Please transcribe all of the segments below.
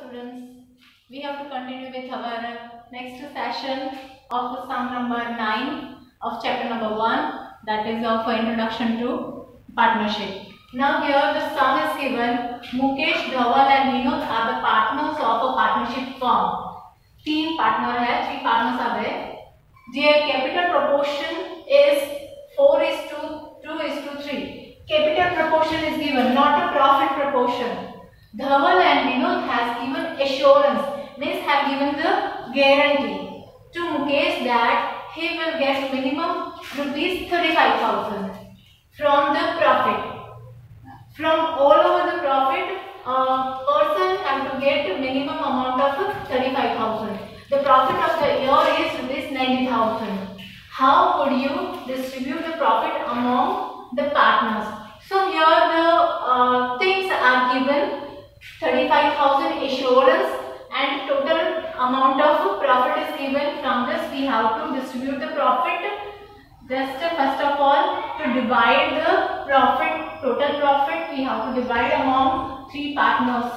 students we have to continue with our next session of the sum number 9 of chapter number 1 that is of introduction to partnership. Now here the sum is given mukesh dhawal and vinod are the partners of a partnership firm. Team partner hai three partners are there. Their capital proportion is 4 is to 2 is to 3 capital proportion is given not a profit proportion. Dhaval and Vinod has given assurance, means have given the guarantee to Mukesh that he will get minimum rupees 35,000 from the profit. From all over the profit, a person have to get minimum amount of 35,000. The profit of the year is rupees 90,000. How would you distribute the profit among the partners? So here the uh, things are given 35,000 assurance and total amount of profit is given from this. We have to distribute the profit. Just first of all to divide the profit total profit we have to divide among three partners.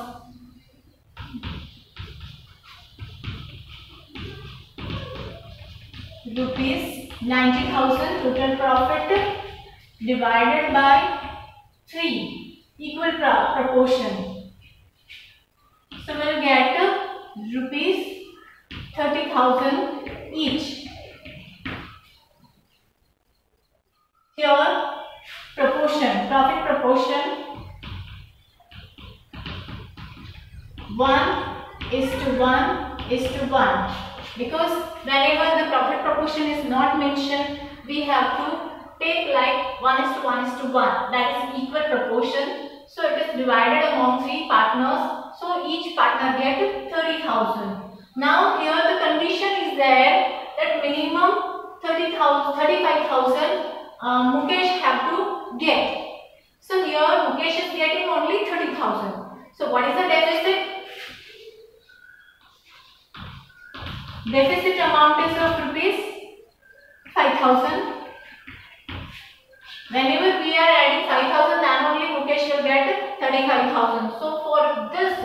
Rupees 90000 total profit divided by 3 equal proportion so we'll get rupees 30,000 each. Here proportion, profit proportion. 1 is to 1 is to 1 because whenever the profit proportion is not mentioned we have to take like 1 is to 1 is to 1 that is equal proportion. So it is divided among three partners so each partner get 30,000. Now here the condition is there that minimum 30,000, 35,000 uh, Mukesh have to get. So here Mukesh is getting only 30,000. So what is the deficit? Deficit amount is of rupees 5,000. Whenever we are adding 5,000 then only Mukesh will get 35,000. So for this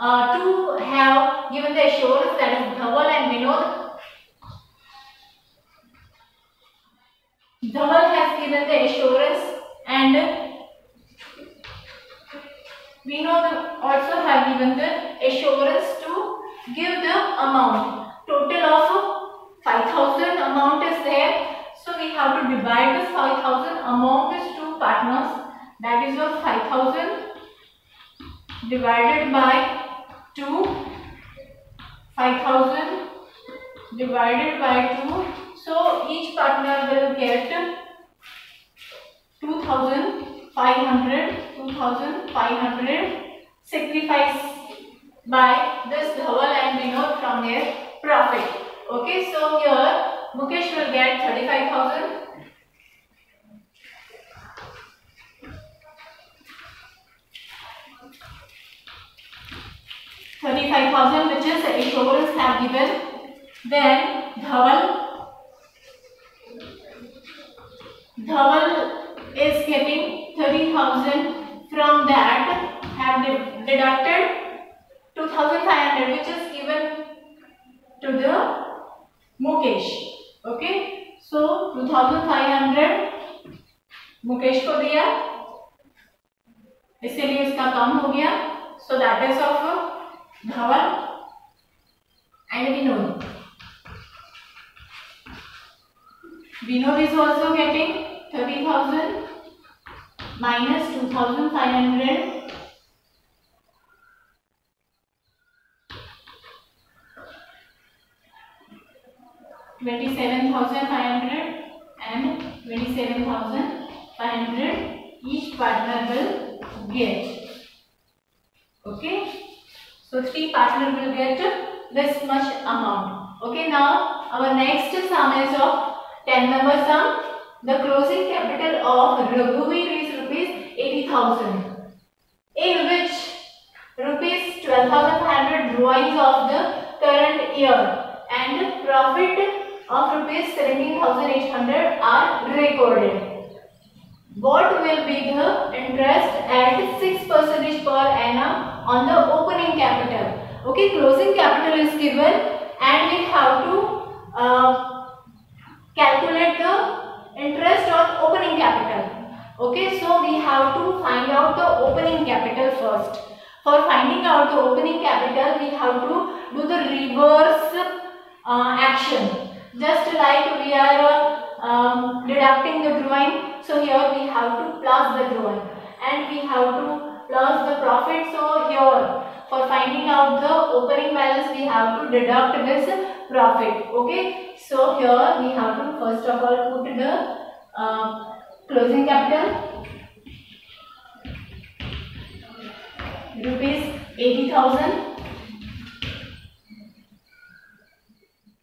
uh, to have given the assurance that is Dhaval and Vinod. Dhaval has given the assurance and Vinod also have given the assurance to give the amount. Total of 5000 amount is there. So we have to divide this 5000 among these two partners. That is of 5000 divided by 2 5000 divided by 2 so each partner will get 2500 2500 sacrifice by this Dhaval and Vinod from their profit. Okay so here Mukesh will get 35000 35,000 which is insurance have given. Then Dhaval. Dhaval is getting 30,000 from that have deducted 2,500 which is given to the Mukesh. Okay. So 2,500 Mukesh को दिया इसीलिए इसका कम हो गया so that is of Dhaval and Vinod. Vinod is also getting 30,000 minus 2,500 27,500 and 27,500 each partner will get. Okay. So three partner will get this much amount. Okay, now our next sum is of 10 number sum. The closing capital of Raghuveer is rupees 80,000 in which rupees 12,500 drawings of the current year and profit of rupees 17,800 are recorded. What will be the interest at 6 percentage per annum on the opening capital. Okay, closing capital is given and we have to uh, calculate the interest on opening capital. Okay, so we have to find out the opening capital first. For finding out the opening capital, we have to do the reverse uh, action. Just like we are uh, um, deducting the drawing, so here we have to plus the drawing and we have to plus the profit. So here for finding out the opening balance we have to deduct this profit. Okay, so here we have to first of all put the uh, closing capital rupees 80,000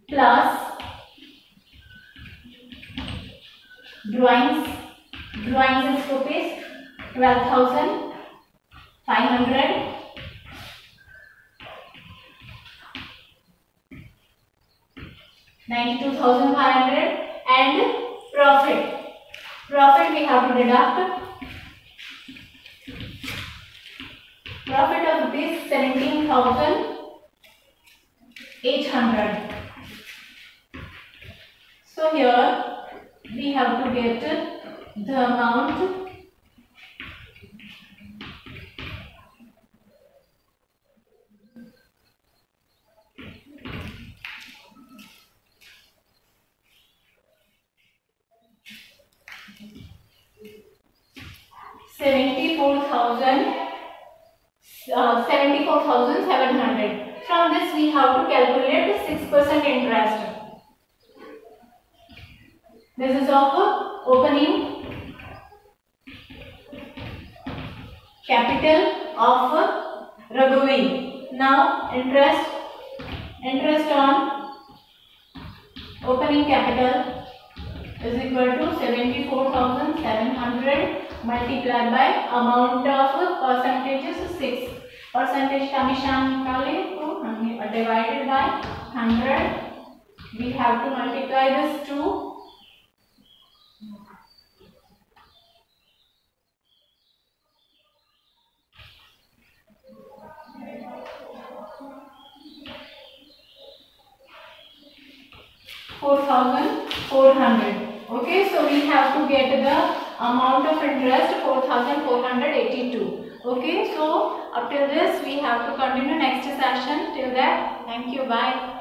plus drawings drawings is rupees 12,500 92,500 and profit profit we have to deduct profit of rupees 17,800 so here we have to get the amount seventy-four thousand uh, seventy-four thousand seven hundred. From this we have to calculate six percent interest. This is of opening capital of Raghuvi. Now interest interest on opening capital is equal to 74,700 multiplied by amount of percentages 6 percentage का निशान निकाले तो हमें divided by 100 we have to multiply this 2 4400 okay so we have to get the amount of interest 4482 okay so up till this we have to continue next session. Till that thank you bye